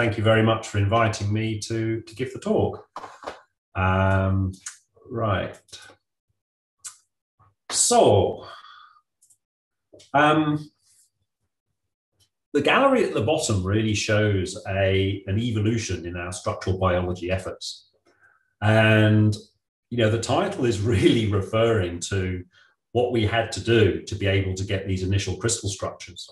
thank you very much for inviting me to, to give the talk. Um, right. So, um, the gallery at the bottom really shows a, an evolution in our structural biology efforts. And, you know, the title is really referring to what we had to do to be able to get these initial crystal structures.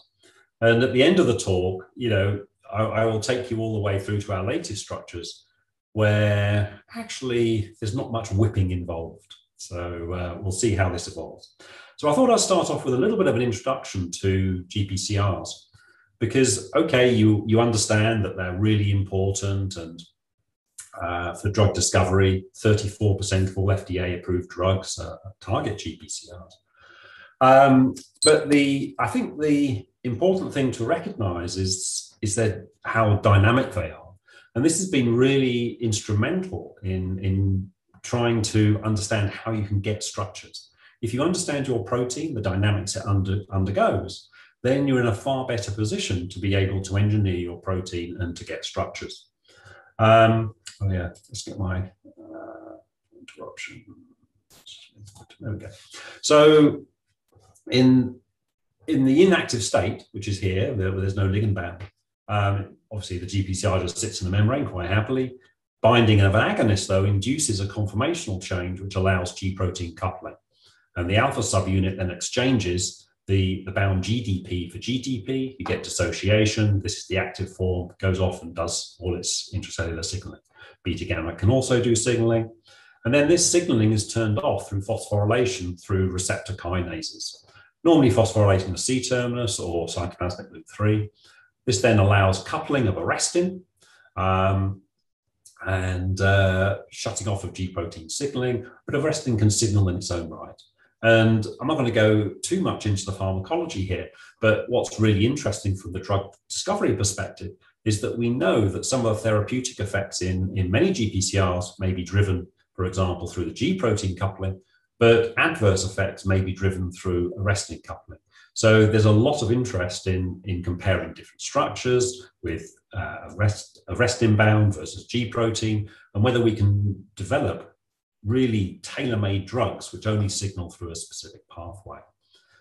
And at the end of the talk, you know, I, I will take you all the way through to our latest structures where actually there's not much whipping involved. So uh, we'll see how this evolves. So I thought I'd start off with a little bit of an introduction to GPCRs because, okay, you, you understand that they're really important and uh, for drug discovery, 34% of all FDA approved drugs uh, target GPCRs. Um, but the I think the important thing to recognize is, is that how dynamic they are. And this has been really instrumental in, in trying to understand how you can get structures. If you understand your protein, the dynamics it under, undergoes, then you're in a far better position to be able to engineer your protein and to get structures. Um, oh yeah, let's get my uh, interruption. There we go. So in in the inactive state, which is here, there's no ligand bound, um, obviously the GPCR just sits in the membrane quite happily. Binding of an agonist, though, induces a conformational change which allows G protein coupling. And the alpha subunit then exchanges the, the bound GDP for GTP. You get dissociation. This is the active form, goes off and does all its intracellular signaling. Beta gamma can also do signaling. And then this signaling is turned off through phosphorylation through receptor kinases normally phosphorylating the C terminus or cytoplasmic loop 3. This then allows coupling of arrestin um, and uh, shutting off of G protein signaling, but arrestin can signal in its own right. And I'm not going to go too much into the pharmacology here, but what's really interesting from the drug discovery perspective is that we know that some of the therapeutic effects in, in many GPCRs may be driven, for example, through the G protein coupling, but adverse effects may be driven through arrestin coupling. So there's a lot of interest in, in comparing different structures with uh, arrest, arrestin bound versus G protein, and whether we can develop really tailor-made drugs which only signal through a specific pathway.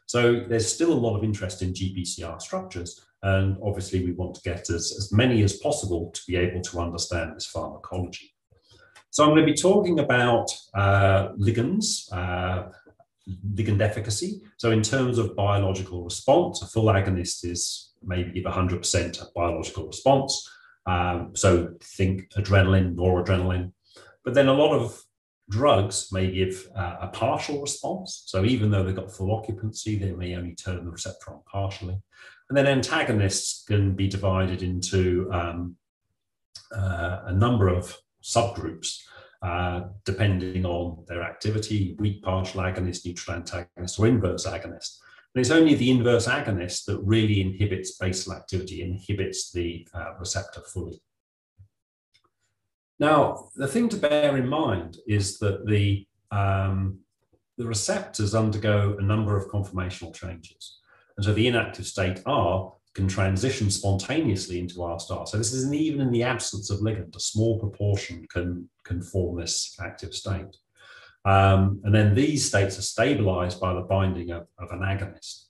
So there's still a lot of interest in GPCR structures, and obviously we want to get as, as many as possible to be able to understand this pharmacology. So I'm going to be talking about uh, ligands, uh, ligand efficacy. So in terms of biological response, a full agonist is maybe give 100% biological response. Um, so think adrenaline, noradrenaline. But then a lot of drugs may give uh, a partial response. So even though they've got full occupancy, they may only turn the receptor on partially. And then antagonists can be divided into um, uh, a number of subgroups uh, depending on their activity, weak partial agonist, neutral antagonist, or inverse agonist. And it's only the inverse agonist that really inhibits basal activity, inhibits the uh, receptor fully. Now, the thing to bear in mind is that the, um, the receptors undergo a number of conformational changes. And so the inactive state R can transition spontaneously into R star. So this is even in the absence of ligand, a small proportion can, can form this active state. Um, and then these states are stabilized by the binding of, of an agonist.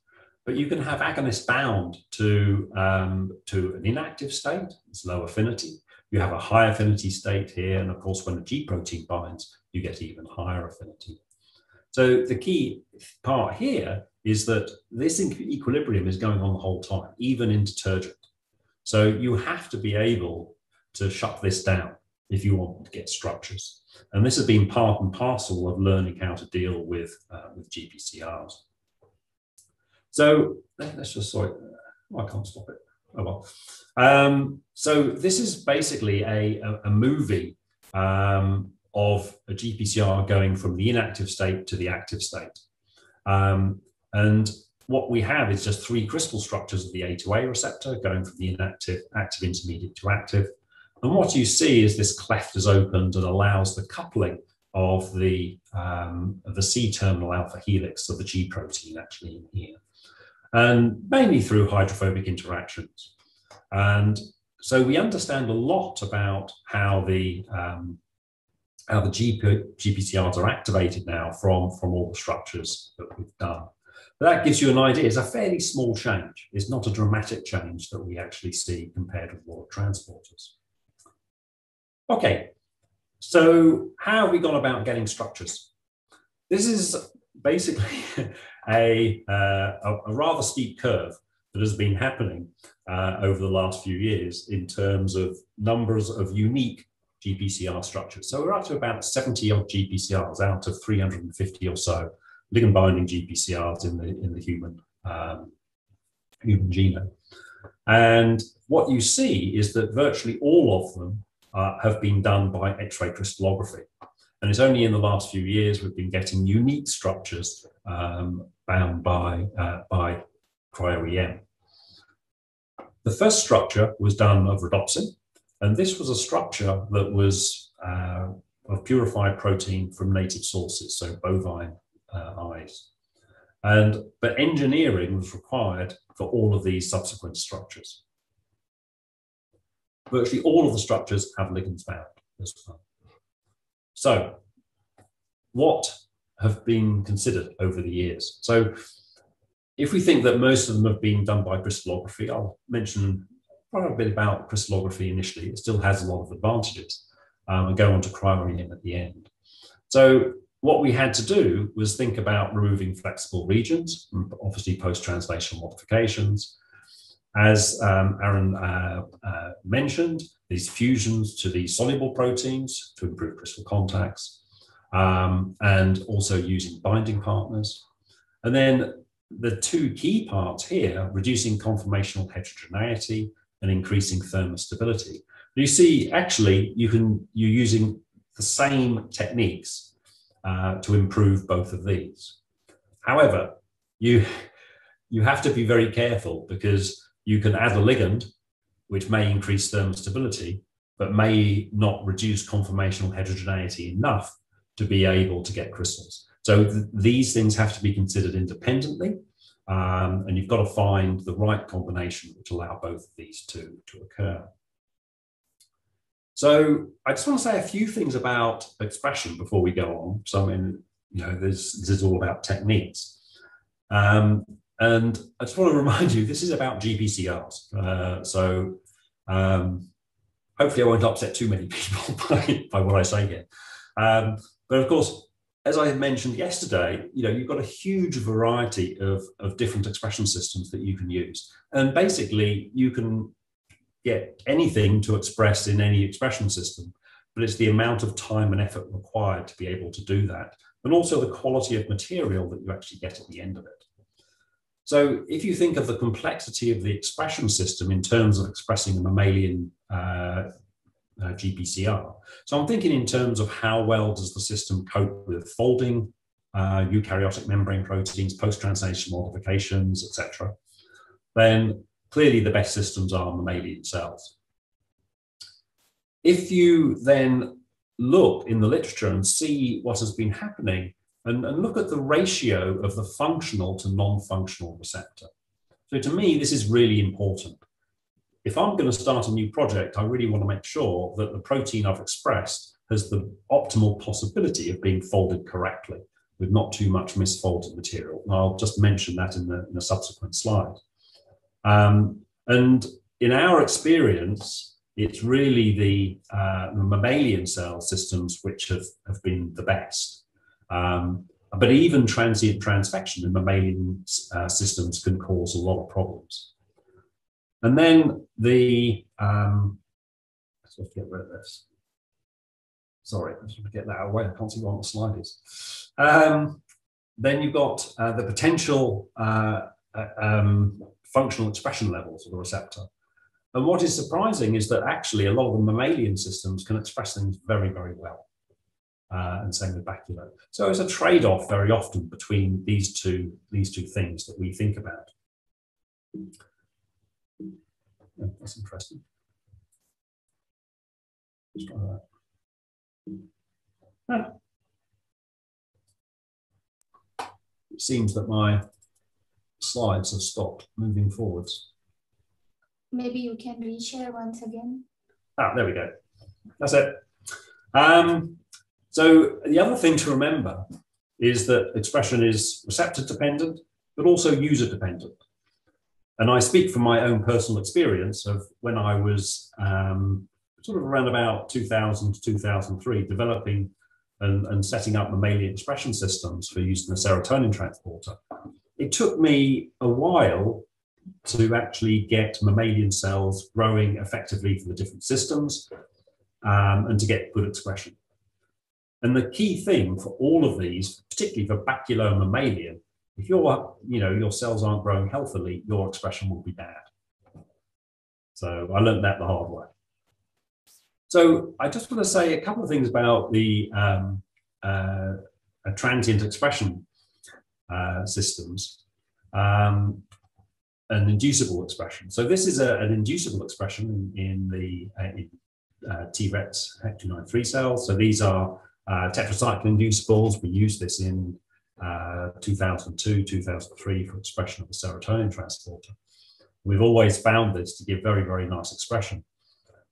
But you can have agonist bound to, um, to an inactive state, it's low affinity. You have a high affinity state here. And of course, when the G protein binds, you get even higher affinity. So the key part here is that this equilibrium is going on the whole time, even in detergent. So you have to be able to shut this down if you want to get structures. And this has been part and parcel of learning how to deal with, uh, with GPCRs. So let's just, sorry, oh, I can't stop it. Oh well. Um, so this is basically a, a, a movie um, of a GPCR going from the inactive state to the active state. Um, and what we have is just three crystal structures of the A2A receptor going from the inactive, active intermediate to active. And what you see is this cleft is opened and allows the coupling of the, um, the C terminal alpha helix of the G protein actually in here. And mainly through hydrophobic interactions. And so we understand a lot about how the um, how the GP, GPCRs are activated now from, from all the structures that we've done. That gives you an idea. It's a fairly small change. It's not a dramatic change that we actually see compared with water transporters. Okay, so how have we gone about getting structures? This is basically a, uh, a, rather steep curve that has been happening uh, over the last few years in terms of numbers of unique GPCR structures. So we're up to about 70 odd GPCRs out of 350 or so ligand binding GPCRs in the, in the human, um, human genome. And what you see is that virtually all of them uh, have been done by X-ray crystallography. And it's only in the last few years we've been getting unique structures um, bound by, uh, by cryo-EM. The first structure was done of rhodopsin, and this was a structure that was uh, of purified protein from native sources, so bovine uh, eyes. And but engineering was required for all of these subsequent structures. Virtually all of the structures have ligands bound as well. So, what have been considered over the years? So, if we think that most of them have been done by crystallography, I'll mention quite a bit about crystallography initially. It still has a lot of advantages um, and go on to cryo-EM at the end. So what we had to do was think about removing flexible regions, obviously post-translational modifications. As um, Aaron uh, uh, mentioned, these fusions to the soluble proteins to improve crystal contacts, um, and also using binding partners. And then the two key parts here, reducing conformational heterogeneity and increasing thermostability. You see, actually, you can, you're using the same techniques uh, to improve both of these. However, you, you have to be very careful because you can add a ligand, which may increase thermal stability, but may not reduce conformational heterogeneity enough to be able to get crystals. So th these things have to be considered independently um, and you've got to find the right combination which allow both of these to, to occur. So I just want to say a few things about expression before we go on. So I mean, you know, this, this is all about techniques. Um, and I just want to remind you, this is about GPCRs. Uh, so um, hopefully I won't upset too many people by, by what I say here. Um, but of course, as I mentioned yesterday, you know, you've got a huge variety of, of different expression systems that you can use. And basically, you can get anything to express in any expression system, but it's the amount of time and effort required to be able to do that, and also the quality of material that you actually get at the end of it. So if you think of the complexity of the expression system in terms of expressing a mammalian uh, uh, GPCR. So I'm thinking in terms of how well does the system cope with folding uh, eukaryotic membrane proteins, post-translational modifications, etc. Then clearly the best systems are mammalian cells. If you then look in the literature and see what has been happening and, and look at the ratio of the functional to non-functional receptor. So to me, this is really important if I'm going to start a new project, I really want to make sure that the protein I've expressed has the optimal possibility of being folded correctly with not too much misfolded material. And I'll just mention that in, the, in subsequent slide. Um, and in our experience, it's really the, uh, mammalian cell systems which have, have been the best. Um, but even transient transfection in mammalian uh, systems can cause a lot of problems. And then the, um, let's get rid of this. Sorry, going to get that away. I can't see what the slide is. Um, then you've got uh, the potential uh, uh, um, functional expression levels of the receptor. And what is surprising is that actually a lot of the mammalian systems can express things very, very well. Uh, and same with baculo. So it's a trade-off very often between these two, these two things that we think about. Yeah, that's interesting. That. It seems that my slides have stopped moving forwards. maybe you can reshare once again. Ah, there we go. That's it. Um, so the other thing to remember is that expression is receptor dependent, but also user dependent. And I speak from my own personal experience of when I was um, sort of around about 2000 to 2003, developing and, and setting up mammalian expression systems for use in the serotonin transporter. It took me a while to actually get mammalian cells growing effectively for the different systems um, and to get good expression. And the key thing for all of these, particularly for baculo mammalian, if your you know your cells aren't growing healthily, your expression will be bad. So I learned that the hard way. So I just want to say a couple of things about the um, uh, transient expression uh, systems um, an inducible expression. So this is a, an inducible expression in, in the uh, uh, Tregs HEC293 cells. So these are uh, tetracycline inducibles. We used this in uh, 2002, 2003 for expression of the serotonin transporter. We've always found this to give very, very nice expression.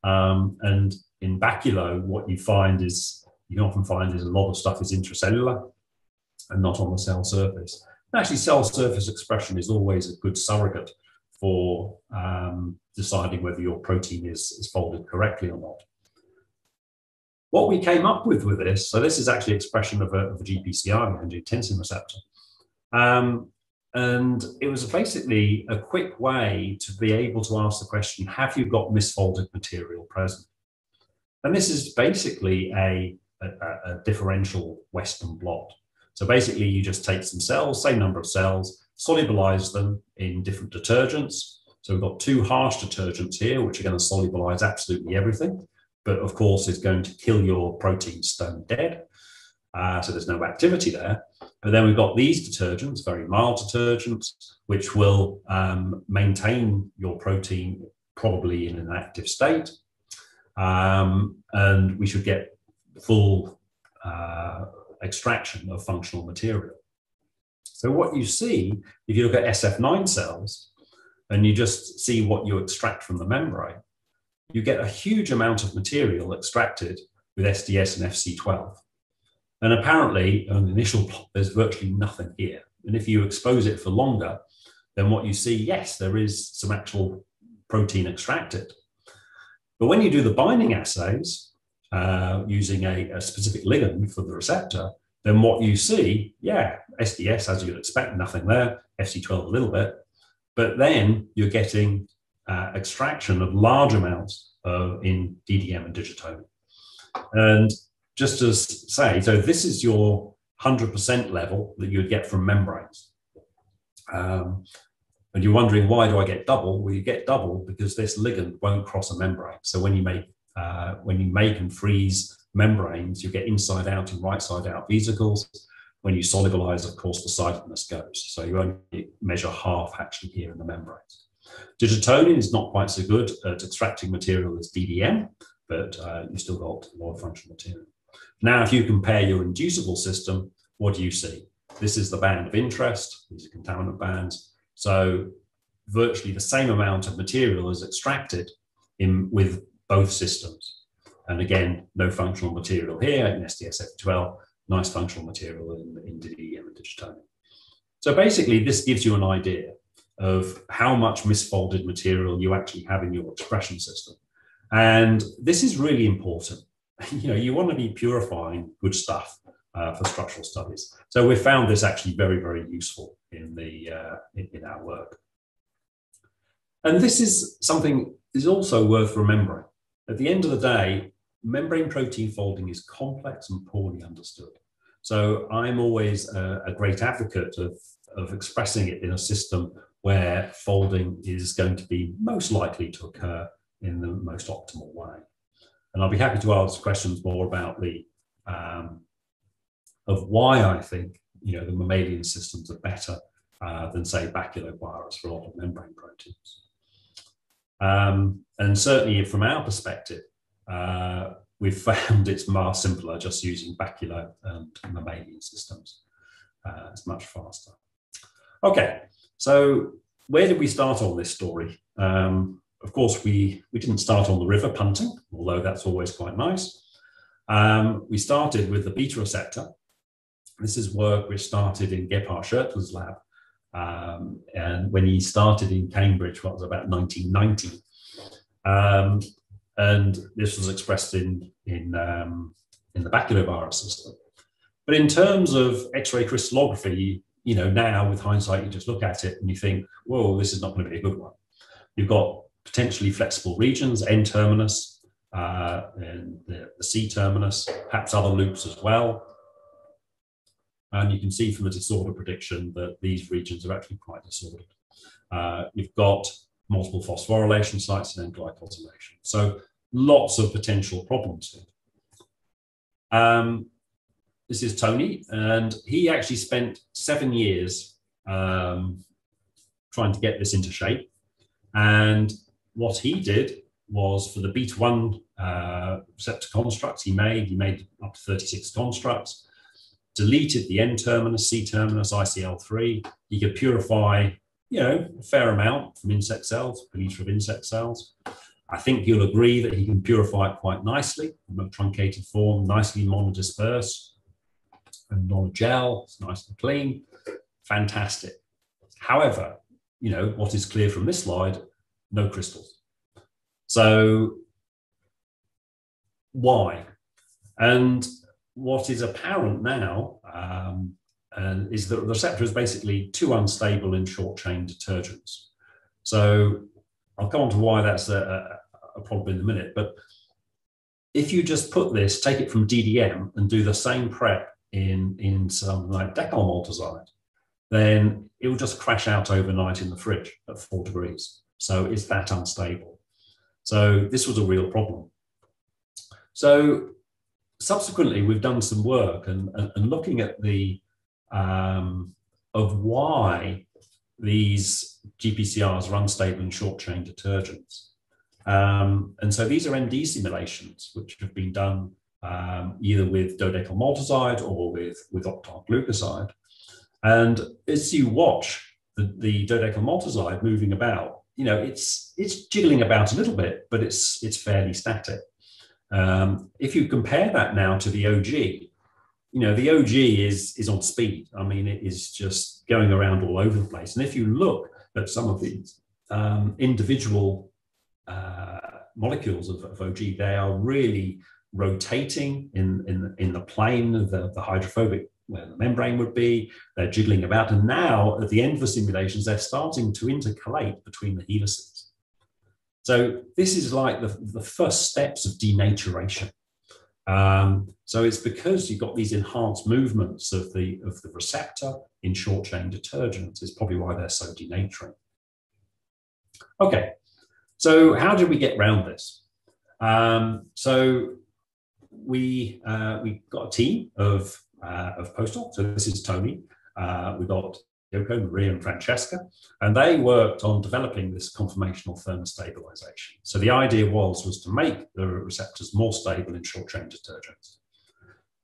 Um, and in baculo, what you find is, you often find is a lot of stuff is intracellular and not on the cell surface. And actually, cell surface expression is always a good surrogate for um, deciding whether your protein is, is folded correctly or not. What we came up with with this, so this is actually expression of a, of a GPCR, angiotensin receptor. Um, and it was basically a quick way to be able to ask the question, have you got misfolded material present? And this is basically a, a, a differential Western blot. So basically you just take some cells, same number of cells, solubilize them in different detergents. So we've got two harsh detergents here, which are going to solubilize absolutely everything but of course is going to kill your protein stone dead. Uh, so there's no activity there. But then we've got these detergents, very mild detergents, which will um, maintain your protein probably in an active state. Um, and we should get full uh, extraction of functional material. So what you see, if you look at SF9 cells, and you just see what you extract from the membrane, you get a huge amount of material extracted with SDS and FC12. And apparently, on the initial plot, there's virtually nothing here. And if you expose it for longer, then what you see, yes, there is some actual protein extracted. But when you do the binding assays uh, using a, a, specific ligand for the receptor, then what you see, yeah, SDS, as you'd expect, nothing there, FC12 a little bit. But then you're getting uh, extraction of large amounts in DDM and digitonin. And just to say, so this is your 100% level that you would get from membranes. Um, and you're wondering, why do I get double? Well, you get double because this ligand won't cross a membrane. So when you make, uh, when you make and freeze membranes, you get inside out and right side out vesicles. When you solubilize, of course, the sidedness goes. So you only measure half actually here in the membranes. Digitonin is not quite so good at extracting material as DDM, but uh, you still got a lot of functional material. Now, if you compare your inducible system, what do you see? This is the band of interest. These are contaminant bands. So virtually the same amount of material is extracted in, with both systems. And again, no functional material here in SDSF12, nice functional material in, in DDM and digitonin. So basically, this gives you an idea of how much misfolded material you actually have in your expression system. And this is really important. You know, you want to be purifying good stuff uh, for structural studies. So we found this actually very, very useful in the uh, in, in, our work. And this is something is also worth remembering. At the end of the day, membrane protein folding is complex and poorly understood. So I'm always a, a great advocate of, of expressing it in a system where folding is going to be most likely to occur in the most optimal way. And I'll be happy to answer questions more about the um, of why I think you know the mammalian systems are better uh, than say baculovirus for a lot of membrane proteins. Um, and certainly from our perspective, uh, we've found it's far simpler just using baculo and mammalian systems. Uh, it's much faster. Okay, so, where did we start on this story? Um, of course, we, we didn't start on the river punting, although that's always quite nice. Um, we started with the beta receptor. This is work which started in Gebhard Schertler's lab. Um, and when he started in Cambridge, what was about 1990. Um, and this was expressed in, in, um, in the baculovirus system. But in terms of X-ray crystallography, you know, now with hindsight, you just look at it and you think, whoa, this is not going to be a good one. You've got potentially flexible regions, N terminus, uh, and the, the C terminus, perhaps other loops as well. And you can see from the disorder prediction that these regions are actually quite disordered. Uh, you've got multiple phosphorylation sites and then glycosylation. So lots of potential problems here. Um, this is Tony, and he actually spent seven years um, trying to get this into shape. And what he did was for the beta 1 uh, receptor constructs he made, he made up to 36 constructs, deleted the N terminus, C terminus, ICL3. He could purify, you know, a fair amount from insect cells, per liter of insect cells. I think you'll agree that he can purify it quite nicely in a truncated form, nicely monodisperse and non-gel. It's nice and clean. Fantastic. However, you know, what is clear from this slide, no crystals. So why? And what is apparent now um, is that the receptor is basically too unstable in short chain detergents. So I'll come on to why that's a, a, problem in a minute. But if you just put this, take it from DDM and do the same prep in, in some like maltoside, then it will just crash out overnight in the fridge at four degrees. So it's that unstable. So this was a real problem. So subsequently, we've done some work and, and, and looking at the um, of why these GPCRs are unstable in short chain detergents. Um, and so these are ND simulations, which have been done um, either with dodecyl maltoside or with, with octyl glucoside. And as you watch the, the dodecyl maltoside moving about, you know, it's it's jiggling about a little bit, but it's it's fairly static. Um, if you compare that now to the OG, you know, the OG is is on speed. I mean, it is just going around all over the place. And if you look at some of these um, individual uh, molecules of, of, OG, they are really rotating in in, in the plane of the, the hydrophobic where the membrane would be. They're jiggling about. And now, at the end of the simulations, they're starting to intercalate between the helices. So this is like the, the first steps of denaturation. Um, so it's because you've got these enhanced movements of the, of the receptor in short chain detergents is probably why they're so denaturing. Okay, so how did we get around this? Um, so we, uh, we got a team of uh, of Postal. So this is Tony. Uh, we've got Maria, and Francesca, and they worked on developing this conformational thermostabilization. So the idea was was to make the receptors more stable in short chain detergents.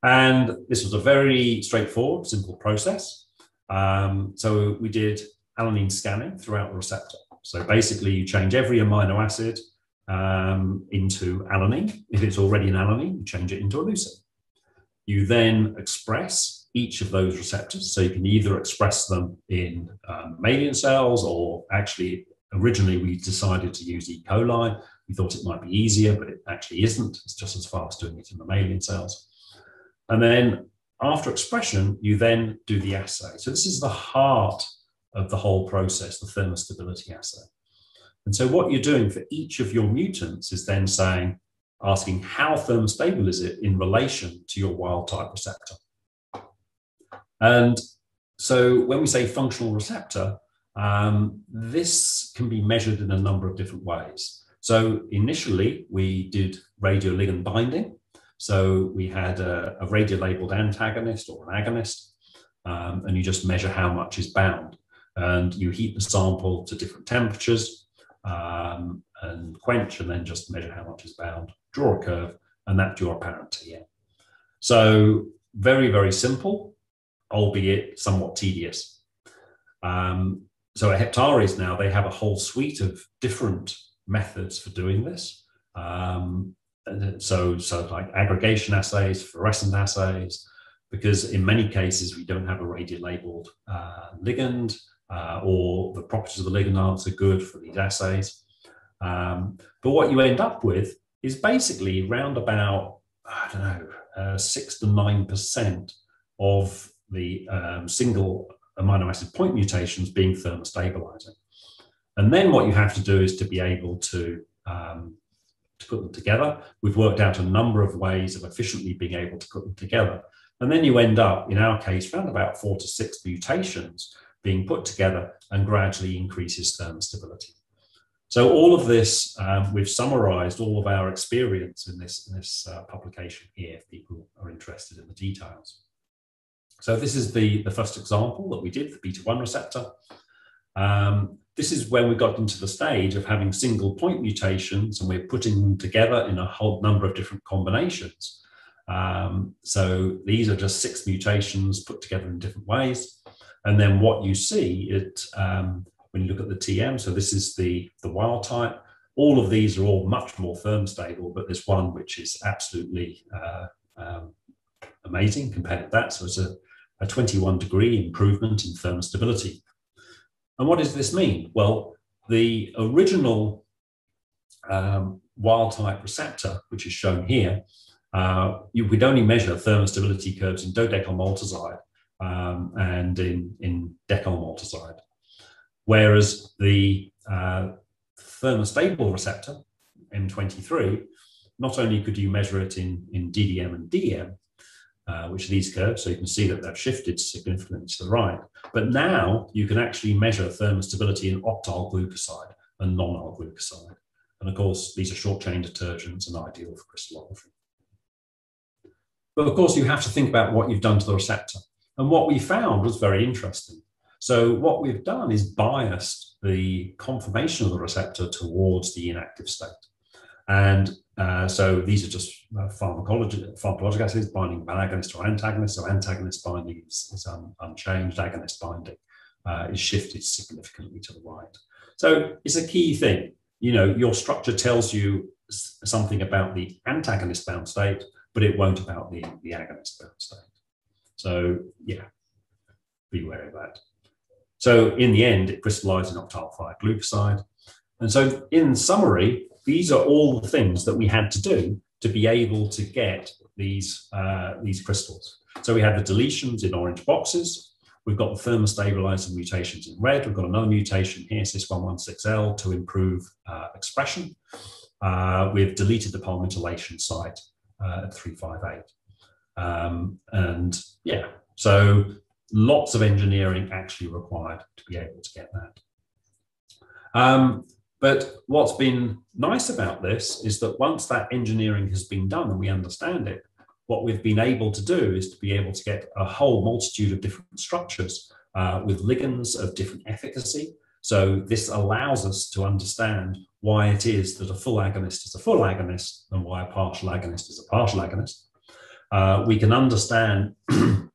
And this was a very straightforward, simple process. Um, so we did alanine scanning throughout the receptor. So basically, you change every amino acid um, into alanine. If it's already an alanine, you change it into a leucine. You then express each of those receptors. So you can either express them in um, mammalian cells or actually originally we decided to use E. coli. We thought it might be easier, but it actually isn't. It's just as fast doing it in mammalian cells. And then after expression, you then do the assay. So this is the heart of the whole process, the thermostability assay. And so what you're doing for each of your mutants is then saying, asking how thermostable is it in relation to your wild type receptor. And so when we say functional receptor, um, this can be measured in a number of different ways. So initially, we did radioligand binding. So we had a, a radio-labeled antagonist or an agonist, um, and you just measure how much is bound. And you heat the sample to different temperatures um, and quench, and then just measure how much is bound draw a curve, and that's your apparent TM. So very, very simple, albeit somewhat tedious. Um, so at Heptares now, they have a whole suite of different methods for doing this. Um, so, so like aggregation assays, fluorescent assays, because in many cases we don't have a radiolabeled uh, ligand uh, or the properties of the ligand aren't so good for these assays. Um, but what you end up with is basically round about, I don't know, uh, six to nine percent of the um, single amino acid point mutations being thermostabilizing. And then what you have to do is to be able to, um, to put them together. We've worked out a number of ways of efficiently being able to put them together. And then you end up, in our case, around about four to six mutations being put together and gradually increases thermostability. So all of this, um, we've summarized all of our experience in this, in this uh, publication here if people are interested in the details. So this is the, the first example that we did, the beta-1 receptor. Um, this is when we got into the stage of having single point mutations and we're putting them together in a whole number of different combinations. Um, so these are just six mutations put together in different ways. And then what you see, it um, when you look at the TM, so this is the, the wild type, all of these are all much more firm stable, but there's one which is absolutely uh, um, amazing compared to that. So it's a, a 21 degree improvement in thermostability. And what does this mean? Well, the original um, wild type receptor, which is shown here, uh, you would only measure thermostability curves in dodecyl maltoside um, and in, in decyl. Whereas the uh, thermostable receptor, M23, not only could you measure it in, in DDM and DM, uh, which are these curves, so you can see that they've shifted significantly to the right, but now you can actually measure thermostability in octyl glucoside and non-al glucoside. And of course, these are short-chain detergents and ideal for crystallography. But of course, you have to think about what you've done to the receptor. And what we found was very interesting. So what we've done is biased the conformation of the receptor towards the inactive state. And uh, so these are just uh, pharmacology, pharmacologic acids binding by agonist or antagonist. So antagonist binding is, is un, unchanged, agonist binding uh, is shifted significantly to the right. So it's a key thing. You know, your structure tells you something about the antagonist bound state, but it won't about the, the agonist bound state. So yeah, be wary of that. So in the end, it crystallized in octyl 5 glucoside. And so in summary, these are all the things that we had to do to be able to get these, uh, these crystals. So we had the deletions in orange boxes. We've got the thermostabilizing mutations in red. We've got another mutation here, cis116L, to improve uh, expression. Uh, we've deleted the palmitylation site uh, at 358. Um, and yeah, so lots of engineering actually required to be able to get that. Um, but what's been nice about this is that once that engineering has been done and we understand it, what we've been able to do is to be able to get a whole multitude of different structures uh, with ligands of different efficacy. So this allows us to understand why it is that a full agonist is a full agonist and why a partial agonist is a partial agonist. Uh, we can understand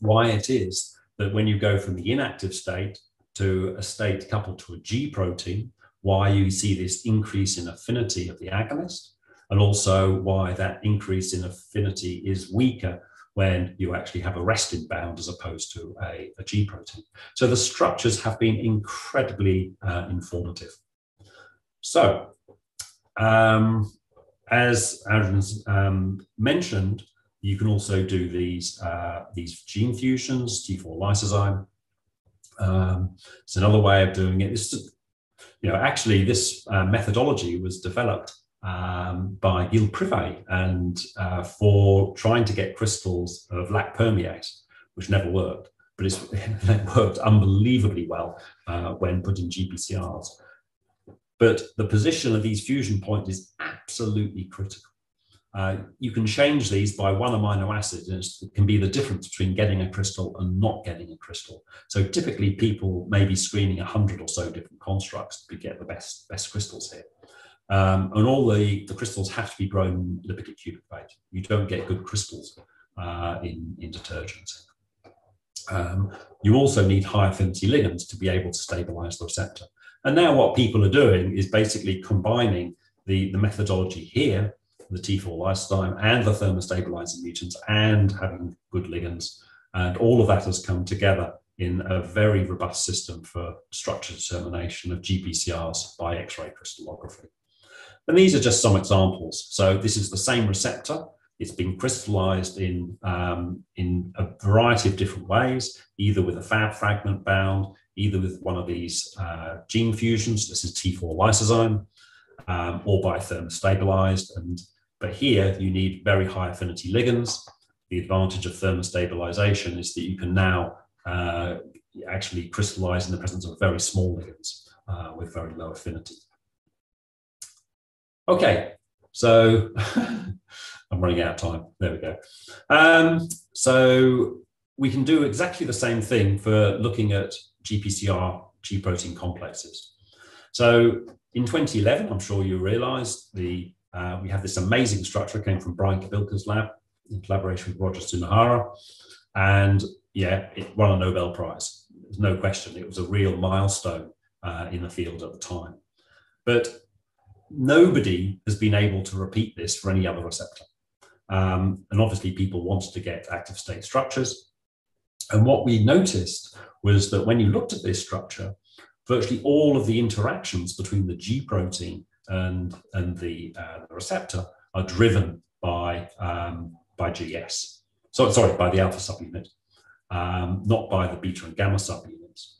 why it is that when you go from the inactive state to a state coupled to a G protein, why you see this increase in affinity of the agonist, and also why that increase in affinity is weaker when you actually have a restin bound as opposed to a, a G protein. So the structures have been incredibly uh, informative. So, um, as Adrian um, mentioned, you can also do these, uh, these gene fusions, T4 lysozyme. Um, it's another way of doing it. You know, actually, this uh, methodology was developed um, by Gilles Privé and uh, for trying to get crystals of lac permease, which never worked, but it worked unbelievably well uh, when put in GPCRs. But the position of these fusion points is absolutely critical. Uh, you can change these by one amino acid, and it can be the difference between getting a crystal and not getting a crystal. So typically, people may be screening a hundred or so different constructs to get the best best crystals here. Um, and all the, the crystals have to be grown lipid cubic phase. You don't get good crystals uh, in, in detergents. Um, you also need high affinity ligands to be able to stabilize the receptor. And now what people are doing is basically combining the, the methodology here, the T4 lysozyme and the thermostabilizing mutants and having good ligands. And all of that has come together in a very robust system for structure determination of GPCRs by X-ray crystallography. And these are just some examples. So this is the same receptor. It's been crystallized in, um, in a variety of different ways, either with a Fab fragment bound, either with one of these uh, gene fusions, this is T4 lysozyme, um, or by thermostabilized. And, but here you need very high affinity ligands. The advantage of thermostabilization is that you can now uh, actually crystallize in the presence of very small ligands uh, with very low affinity. Okay, so I'm running out of time. There we go. Um, so we can do exactly the same thing for looking at GPCR G protein complexes. So in 2011, I'm sure you realized the uh, we have this amazing structure came from Brian Kabilka's lab in collaboration with Roger Sunahara. And yeah, it won a Nobel Prize. There's no question. It was a real milestone uh, in the field at the time. But nobody has been able to repeat this for any other receptor. Um, and obviously, people wanted to get active state structures. And what we noticed was that when you looked at this structure, virtually all of the interactions between the G protein and, and the, uh, the receptor are driven by, um, by GS. So, sorry, by the alpha subunit um, not by the beta and gamma subunits.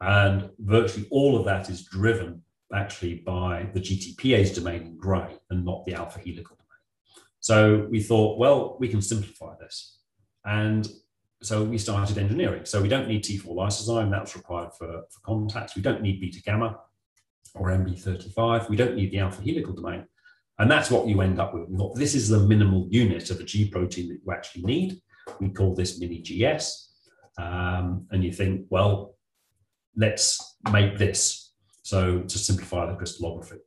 And virtually all of that is driven actually by the GTPase domain in gray and not the alpha helical domain. So we thought, well, we can simplify this. And so we started engineering. So we don't need T4 lysozyme, that's required for, for contacts. We don't need beta gamma or MB35. We don't need the alpha helical domain. And that's what you end up with. This is the minimal unit of a G protein that you actually need. We call this mini GS um, and you think, well, let's make this. So to simplify the crystallography.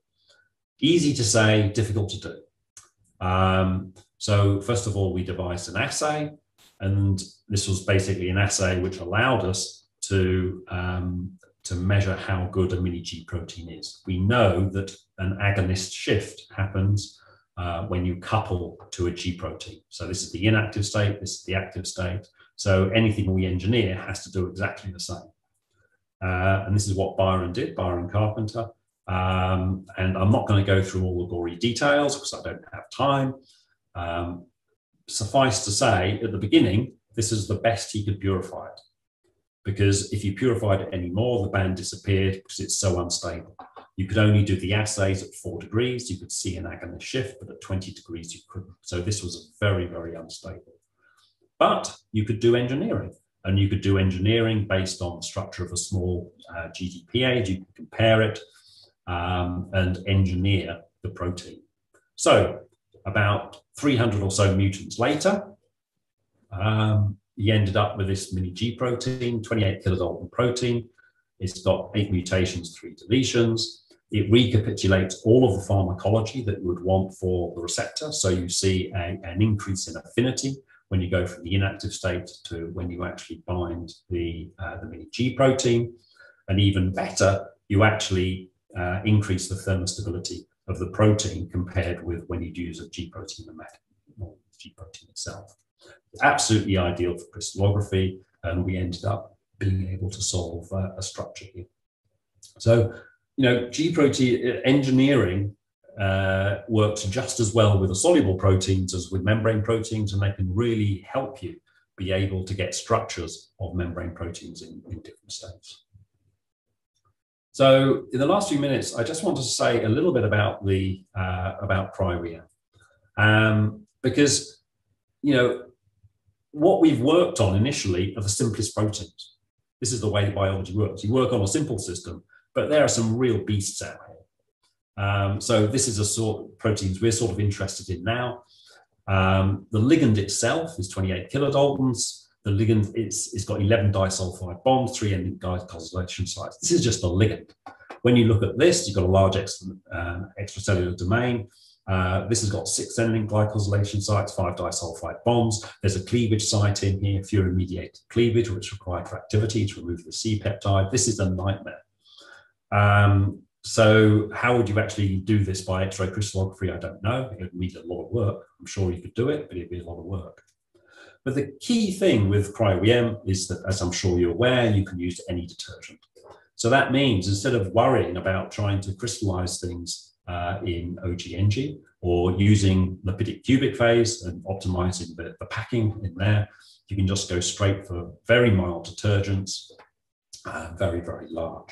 Easy to say, difficult to do. Um, so first of all, we devised an assay, and this was basically an assay which allowed us to um, to measure how good a mini G protein is. We know that an agonist shift happens uh, when you couple to a G protein. So this is the inactive state, this is the active state, so anything we engineer has to do exactly the same. Uh, and this is what Byron did, Byron Carpenter. Um, and I'm not going to go through all the gory details because I don't have time. Um, suffice to say, at the beginning, this is the best he could purify it. Because if you purified it anymore, the band disappeared because it's so unstable. You could only do the assays at four degrees. You could see an agonist shift, but at 20 degrees, you couldn't. So this was very, very unstable. But you could do engineering, and you could do engineering based on the structure of a small uh, GTPase. You can compare it um, and engineer the protein. So, about 300 or so mutants later, um, he ended up with this mini G protein, 28 kilodalton protein. It's got eight mutations, three deletions. It recapitulates all of the pharmacology that you would want for the receptor. So you see a, an increase in affinity when you go from the inactive state to when you actually bind the, uh, the mini G protein. And even better, you actually uh, increase the thermostability of the protein compared with when you use a G protein mimetic or G protein itself. Absolutely ideal for crystallography, and we ended up being able to solve uh, a structure here. So, you know, G protein uh, engineering uh, works just as well with the soluble proteins as with membrane proteins, and they can really help you be able to get structures of membrane proteins in, in different states. So in the last few minutes, I just want to say a little bit about the uh, about cryo um, because you know what we've worked on initially are the simplest proteins. This is the way biology works. You work on a simple system, but there are some real beasts out here. Um, so this is a sort of proteins we're sort of interested in now. Um, the ligand itself is 28 kilodaltons. The ligand is, it's got 11 disulfide bonds, three ending glycosylation sites. This is just the ligand. When you look at this, you've got a large extra, uh, extracellular domain. Uh, this has got six ending glycosylation sites, five disulfide bonds. There's a cleavage site in here, furin mediated cleavage, which required for activity to remove the C peptide. This is a nightmare. Um, so how would you actually do this by X-ray crystallography? I don't know. It would need a lot of work. I'm sure you could do it, but it'd be a lot of work. But the key thing with cryo-EM is that, as I'm sure you're aware, you can use any detergent. So that means instead of worrying about trying to crystallize things uh, in OGNG or using lipidic cubic phase and optimizing the, the packing in there, you can just go straight for very mild detergents, uh, very, very large.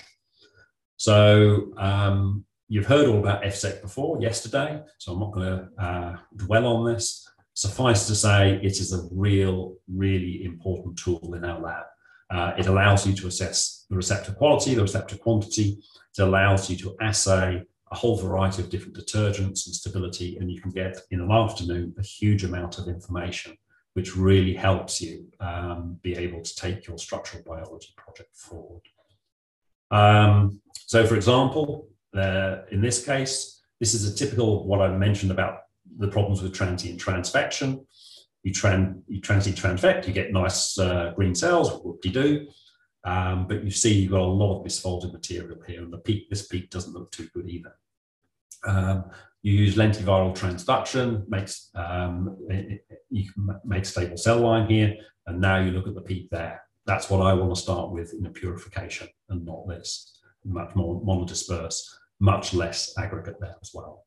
So um, you've heard all about FSEC before yesterday, so I'm not going to uh, dwell on this. Suffice to say, it is a real, really important tool in our lab. Uh, it allows you to assess the receptor quality, the receptor quantity. It allows you to assay a whole variety of different detergents and stability, and you can get in an afternoon a huge amount of information, which really helps you um, be able to take your structural biology project forward. Um, so, for example, uh, in this case, this is a typical what I mentioned about the problems with transient transfection. You, tran, you transient transfect, you get nice uh, green cells, whoop-de-doo. Um, but you see you've got a lot of misfolded material here, and the peak, this peak doesn't look too good either. Um, you use lentiviral transduction, makes um, it, you make stable cell line here, and now you look at the peak there. That's what I want to start with in a purification, and not this. Much more monodisperse, much less aggregate there as well.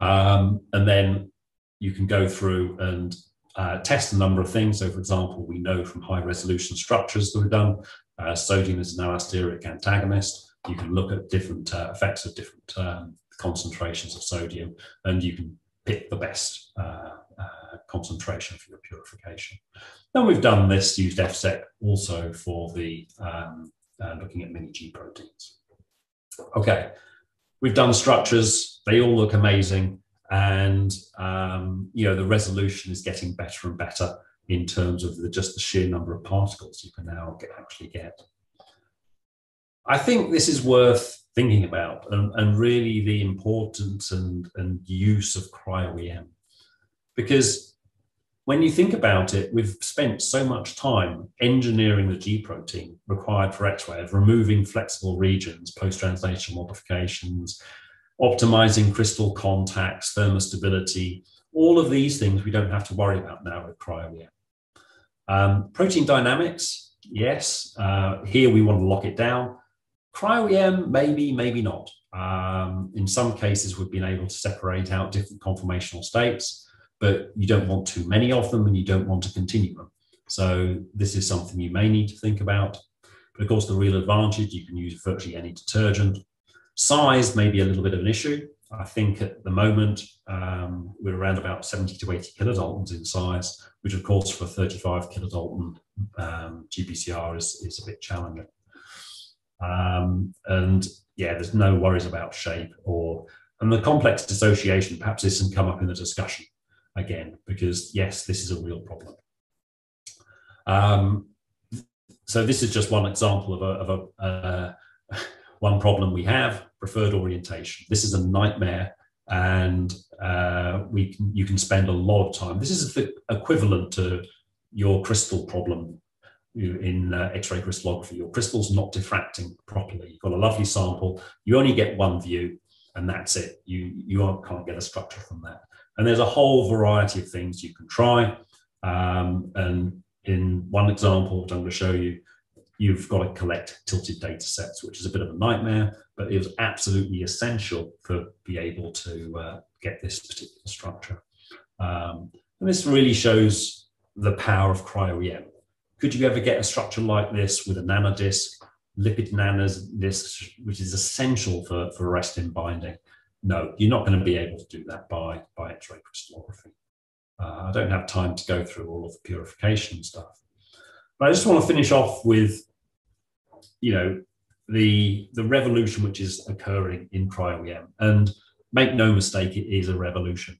Um, and then you can go through and uh, test a number of things. So, for example, we know from high resolution structures that we've done, uh, sodium is an allosteric antagonist. You can look at different uh, effects of different um, concentrations of sodium, and you can pick the best uh, uh, concentration for your purification. Then we've done this, used FSEC also for the um, uh, looking at mini G proteins. Okay, we've done structures, they all look amazing and um, you know the resolution is getting better and better in terms of the, just the sheer number of particles you can now get, actually get. I think this is worth thinking about and, and really the importance and, and use of cryo-EM. Because when you think about it, we've spent so much time engineering the G protein required for X-ray removing flexible regions, post-translational modifications, optimizing crystal contacts, thermostability, all of these things we don't have to worry about now with cryo-EM. Um, protein dynamics, yes. Uh, here we want to lock it down. Cryo-EM, maybe, maybe not. Um, in some cases, we've been able to separate out different conformational states, but you don't want too many of them and you don't want to continue them. So this is something you may need to think about. But of course, the real advantage, you can use virtually any detergent. Size may be a little bit of an issue. I think at the moment um, we're around about 70 to 80 kilodaltons in size, which of course for 35 kilodalton um, GPCR is, is a bit challenging. Um, and yeah, there's no worries about shape or and the complex dissociation. Perhaps can come up in the discussion again because yes, this is a real problem. Um, so this is just one example of a, of a uh, one problem we have preferred orientation. This is a nightmare, and uh, we can, you can spend a lot of time. This is the equivalent to your crystal problem in uh, X-ray crystallography. Your crystal's not diffracting properly. You've got a lovely sample. You only get one view, and that's it. You you can't get a structure from that. And there's a whole variety of things you can try. Um, and in one example, which I'm going to show you, you've got to collect tilted data sets, which is a bit of a nightmare, but it was absolutely essential for be able to uh, get this particular structure. Um, and this really shows the power of cryo-EM. Could you ever get a structure like this with a nanodisc, lipid nanodisk, which is essential for, for arrestin binding? No, you're not going to be able to do that by, by X-ray crystallography. Uh, I don't have time to go through all of the purification stuff. But I just want to finish off with you know the the revolution which is occurring in cryo-EM. And make no mistake, it is a revolution.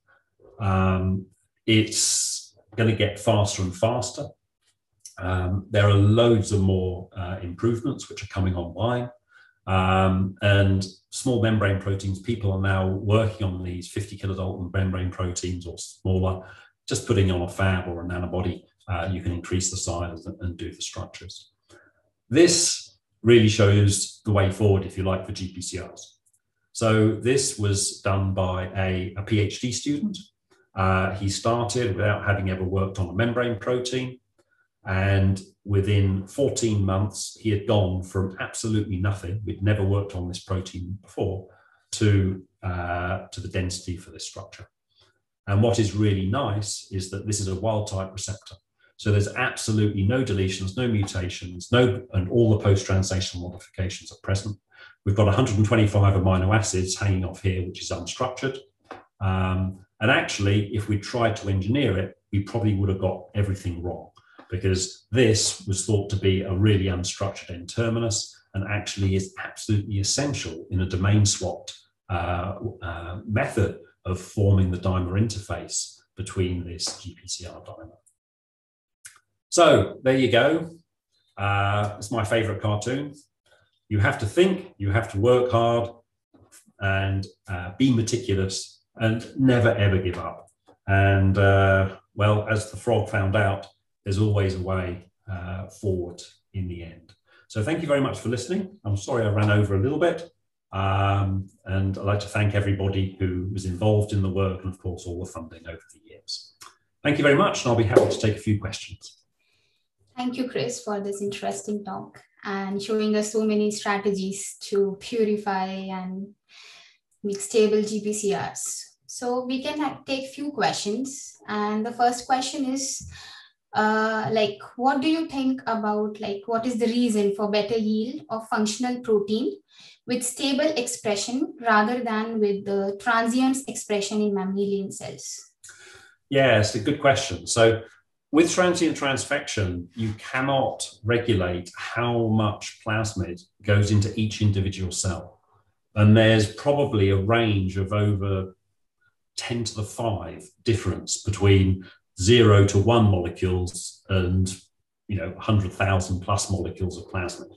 Um, it's going to get faster and faster. Um, there are loads of more uh, improvements which are coming online. Um, and small membrane proteins, people are now working on these 50 kilodalton membrane proteins or smaller, just putting on a fab or a nanobody, uh, you can increase the size and, and do the structures. This really shows the way forward, if you like, for GPCRs. So this was done by a, a PhD student. Uh, he started without having ever worked on a membrane protein. And within 14 months, he had gone from absolutely nothing, we'd never worked on this protein before, to, uh, to the density for this structure. And what is really nice is that this is a wild type receptor. So there's absolutely no deletions, no mutations, no, and all the post-translational modifications are present. We've got 125 amino acids hanging off here, which is unstructured. Um, and actually, if we tried to engineer it, we probably would have got everything wrong because this was thought to be a really unstructured N terminus and actually is absolutely essential in a domain swapped uh, uh, method of forming the dimer interface between this GPCR dimer. So there you go. Uh, it's my favorite cartoon. You have to think, you have to work hard and uh, be meticulous and never ever give up. And uh, well, as the frog found out, there's always a way uh, forward in the end. So thank you very much for listening. I'm sorry I ran over a little bit. Um, and I'd like to thank everybody who was involved in the work and, of course, all the funding over the years. Thank you very much, and I'll be happy to take a few questions. Thank you, Chris, for this interesting talk and showing us so many strategies to purify and make stable GPCRs. So we can take few questions. And the first question is, uh, like, what do you think about, like, what is the reason for better yield of functional protein with stable expression rather than with the transient expression in mammalian cells? Yeah, it's a good question. So with transient transfection, you cannot regulate how much plasmid goes into each individual cell. And there's probably a range of over 10 to the 5 difference between zero to one molecules and you know 100,000 plus molecules of plasmid.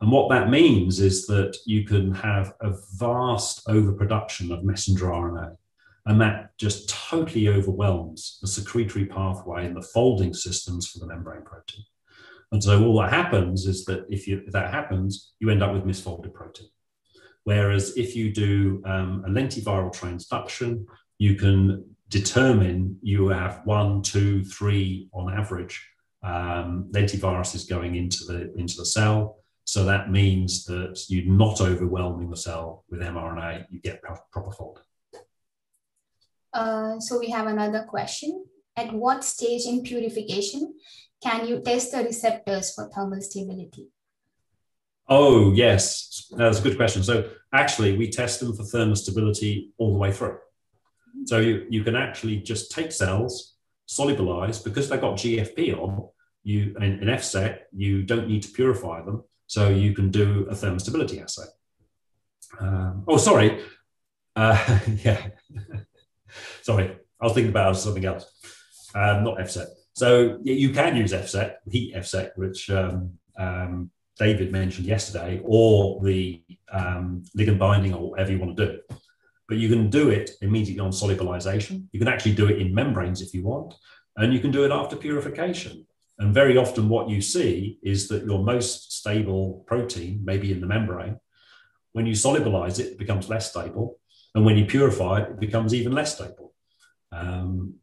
And what that means is that you can have a vast overproduction of messenger RNA. And that just totally overwhelms the secretory pathway and the folding systems for the membrane protein. And so all that happens is that if, you, if that happens, you end up with misfolded protein. Whereas if you do um, a lentiviral transduction, you can determine you have one, two, three on average um, lentiviruses going into the, into the cell. So that means that you're not overwhelming the cell with mRNA, you get proper folding. Uh, so we have another question. At what stage in purification can you test the receptors for thermal stability? Oh, yes, that's a good question. So actually, we test them for thermal stability all the way through. So you, you can actually just take cells, solubilize, because they've got GFP on, you in, in FSET, you don't need to purify them. So you can do a thermostability assay. Um, oh, sorry. Uh, yeah. Sorry. I was thinking about something else, um, not FSET. So you can use FSET, heat FSET, which um, um, David mentioned yesterday, or the um, ligand binding, or whatever you want to do but you can do it immediately on solubilization. You can actually do it in membranes if you want, and you can do it after purification. And very often, what you see is that your most stable protein, maybe in the membrane, when you solubilize it, it becomes less stable. And when you purify it, it becomes even less stable, um,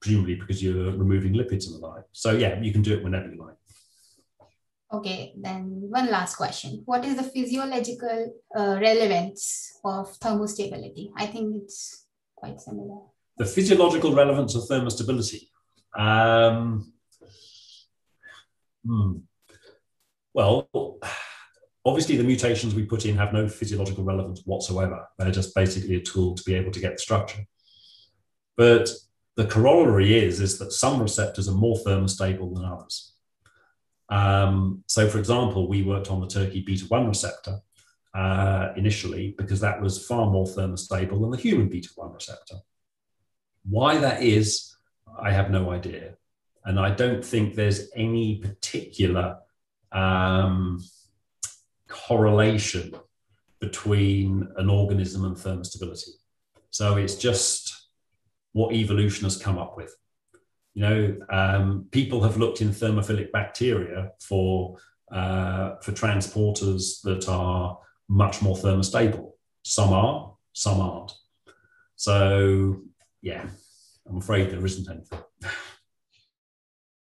presumably because you're removing lipids and the like. So, yeah, you can do it whenever you like. Okay, then one last question. What is the physiological uh, relevance of thermostability? I think it's quite similar. The physiological relevance of thermostability. Um, hmm. Well, obviously, the mutations we put in have no physiological relevance whatsoever. They're just basically a tool to be able to get the structure. But the corollary is, is that some receptors are more thermostable than others. Um, so, for example, we worked on the Turkey beta 1 receptor uh, initially because that was far more thermostable than the human beta 1 receptor. Why that is, I have no idea. And I don't think there's any particular um, correlation between an organism and thermostability. So it's just what evolution has come up with. You know, um, people have looked in thermophilic bacteria for uh, for transporters that are much more thermostable. Some are, some aren't. So, yeah, I'm afraid there isn't anything.